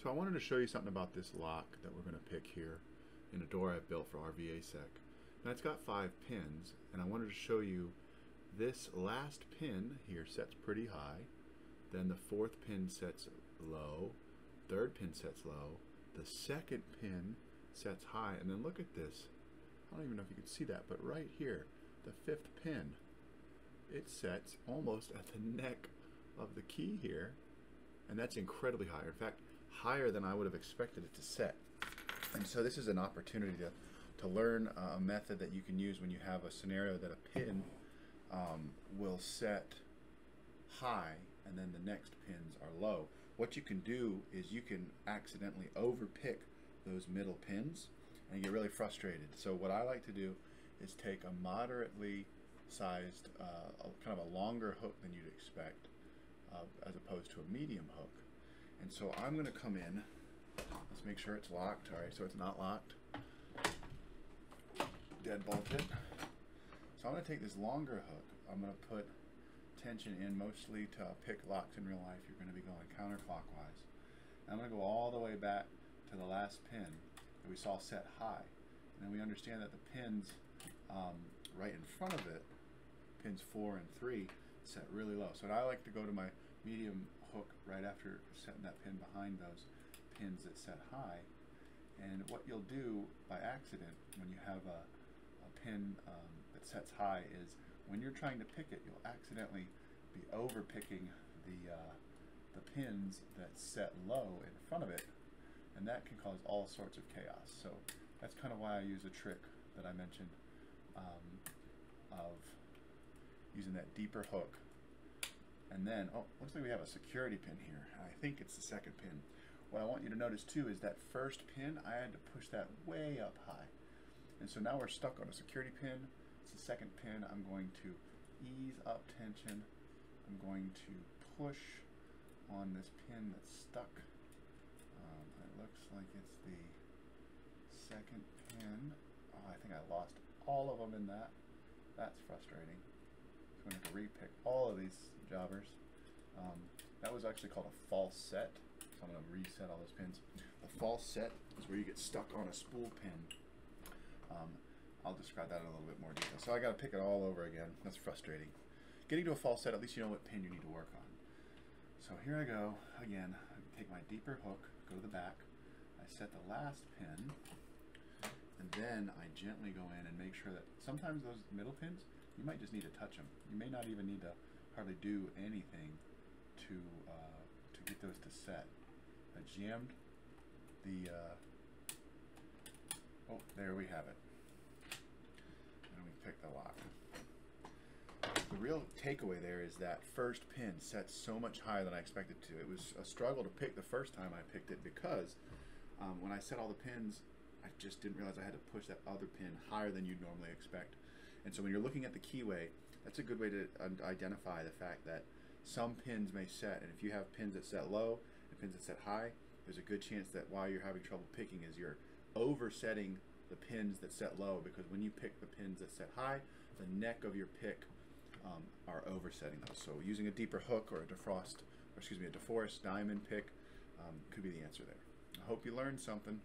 So I wanted to show you something about this lock that we're going to pick here in a door I've built for RVASec. Now it's got five pins and I wanted to show you this last pin here sets pretty high then the fourth pin sets low third pin sets low the second pin sets high and then look at this I don't even know if you can see that but right here the fifth pin it sets almost at the neck of the key here and that's incredibly high in fact higher than I would have expected it to set. And so this is an opportunity to, to learn a method that you can use when you have a scenario that a pin um, will set high and then the next pins are low. What you can do is you can accidentally overpick those middle pins and get really frustrated. So what I like to do is take a moderately sized, uh, kind of a longer hook than you'd expect uh, as opposed to a medium hook and so I'm going to come in. Let's make sure it's locked. All right, so it's not locked. Dead bolted. So I'm going to take this longer hook. I'm going to put tension in mostly to pick locks in real life. You're going to be going counterclockwise. And I'm going to go all the way back to the last pin that we saw set high. And then we understand that the pins um, right in front of it, pins four and three, set really low. So I like to go to my medium hook right after setting that pin behind those pins that set high. And what you'll do by accident when you have a, a pin um, that sets high is when you're trying to pick it, you'll accidentally be over picking the, uh, the pins that set low in front of it, and that can cause all sorts of chaos. So that's kind of why I use a trick that I mentioned um, of using that deeper hook and then, oh, looks like we have a security pin here. I think it's the second pin. What I want you to notice too is that first pin, I had to push that way up high. And so now we're stuck on a security pin. It's the second pin. I'm going to ease up tension. I'm going to push on this pin that's stuck. Um, it looks like it's the second pin. Oh, I think I lost all of them in that. That's frustrating. Going to repick all of these jobbers. Um, that was actually called a false set. So I'm going to reset all those pins. A false set is where you get stuck on a spool pin. Um, I'll describe that in a little bit more detail. So I got to pick it all over again. That's frustrating. Getting to a false set, at least you know what pin you need to work on. So here I go again. I take my deeper hook, go to the back. I set the last pin, and then I gently go in and make sure that sometimes those middle pins, you might just need to touch them. You may not even need to hardly do anything to uh, to get those to set. I jammed the, uh, oh, there we have it. And we pick the lock. The real takeaway there is that first pin set so much higher than I expected to. It was a struggle to pick the first time I picked it because um, when I set all the pins, I just didn't realize I had to push that other pin higher than you'd normally expect. And so when you're looking at the keyway, that's a good way to identify the fact that some pins may set, and if you have pins that set low and pins that set high, there's a good chance that while you're having trouble picking is you're oversetting the pins that set low because when you pick the pins that set high, the neck of your pick um, are oversetting those. So using a deeper hook or a defrost, or excuse me, a DeForest diamond pick um, could be the answer there. I hope you learned something.